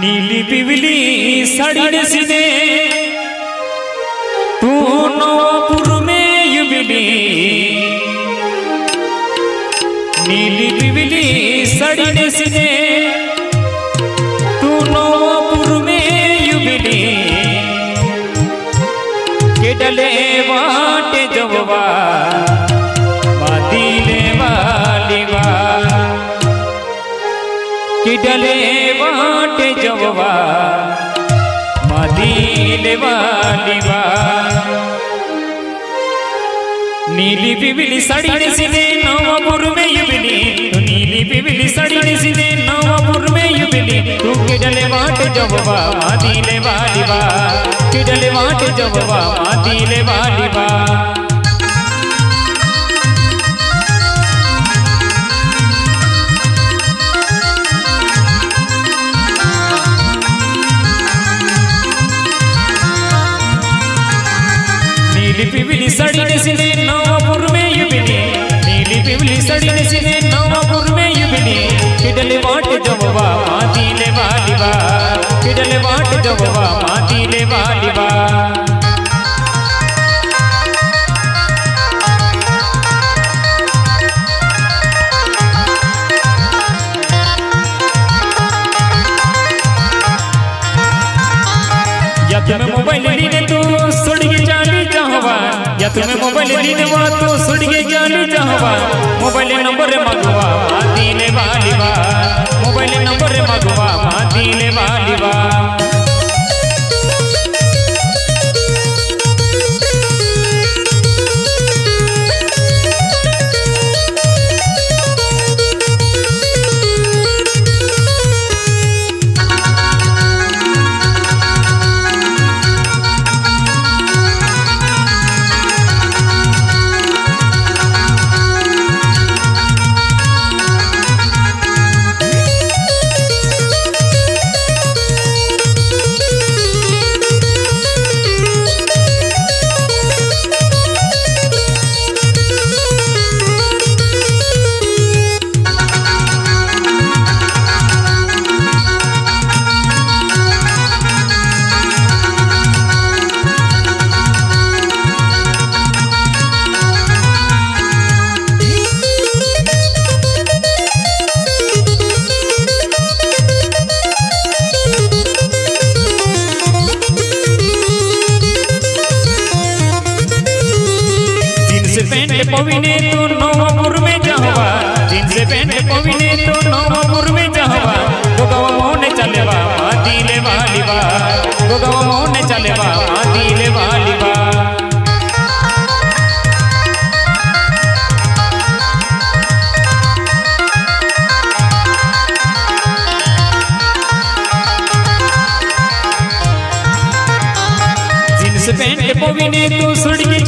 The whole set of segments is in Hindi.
नीली पिवली साड़ी सीने तू नवापुर में युबिली। नीली पिवली साड़ी सीने तू नवापुर में युबिली। के डले वाटे जववा मादीले वालीवा कि डले नीली पिबली साड़ी ने सीधे नवापुर में युबली। नीली पिबली साड़ी ने सीधे नवापुर में युबली। तू कि डले वाटे जववा मादीले वालीवा कि डले वाटे जववा मादीले वालीवा नीली पिबली साड़ी ने सीने नवापुर में युबली नीली पिबली साड़ी ने नवापुर में युबली किडले वाट जववा मादीले वालीवा किडले वाट जववा मादीले वालीवा या मोबाइल तुम्हें मोबाइल दिन वा तो सुड़ के ज्ञान चाहवा। मोबाइल नंबर मगवा वाली वालीवा मोबाइल नंबर मगवा मादीले वालीवा जींस पैंट पविने तो नवापुर में जाहवा जींस पैंट पविने तो में गोगवा मोने चलेवा मादीले वालीवा। गोगवा मोने चलेवा मादीले वालीवा। जींस पैंट पविने तू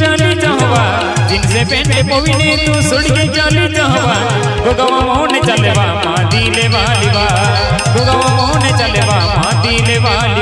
जानी चाहवा जींस पैंट पविने तू सुन के चली जावा गोगवा मोहन चलेवा मादीले वालीवा गोगवा मोहन चलेवा मादी ले नीली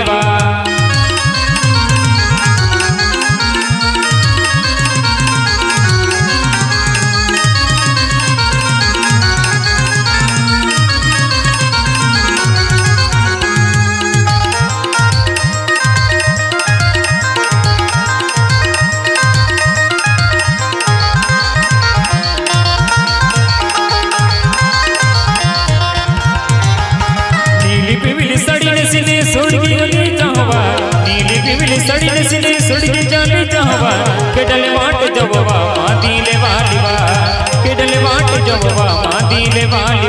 जववा